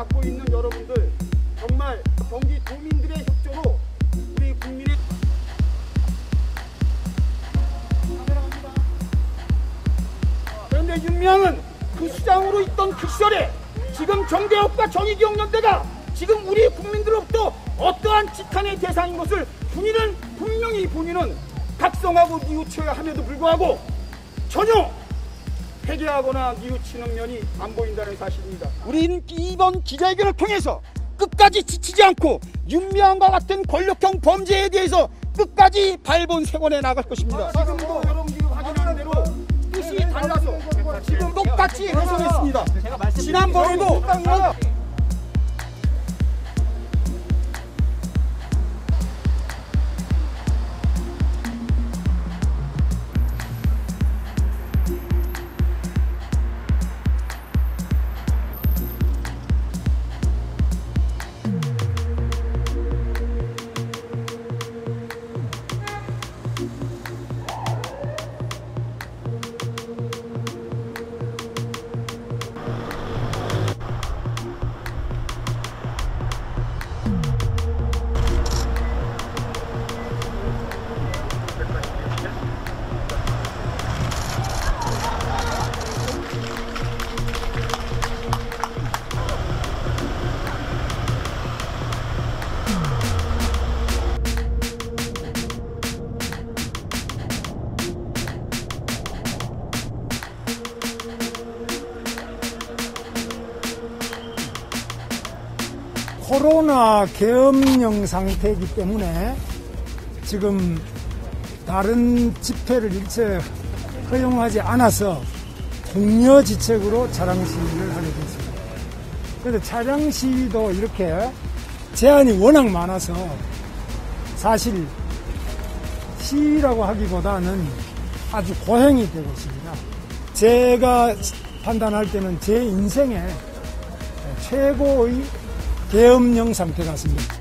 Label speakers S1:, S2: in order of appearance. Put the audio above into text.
S1: 맡고 있는 여러분들 정말 경기 도민들의 협조로 우리 국민의 그런데 윤미향은 그 수장으로 있던 그 시절에 지금 정대협과 정의기억 연대가 지금 우리 국민들로부터 어떠한 지탄의 대상인 것을 본인은 분명히 본인은 각성하고 뉘우쳐야 함에도 불구하고 전혀 회개하거나 뉘우치는 면이 안 보인다는 사실입니다. 우리는 이번 기자회견을 통해서 끝까지 지치지 않고 윤미향과 같은 권력형 범죄에 대해서 끝까지 발본색원해 나갈 것입니다. 지금도 여러분들이 확인하는 대로 뜻이 달라서 지금 똑같이 해석했습니다. 지난번에도
S2: 코로나 계엄령 상태이기 때문에 지금 다른 집회를 일체 허용하지 않아서 공여 지책으로 차량 시위를 하게 됐습니다. 그래서 차량 시위도 이렇게 제한이 워낙 많아서 사실 시위라고 하기보다는 아주 고행이 되고 있습니다. 제가 판단할 때는 제 인생에 최고의 계엄령 상태 같습니다.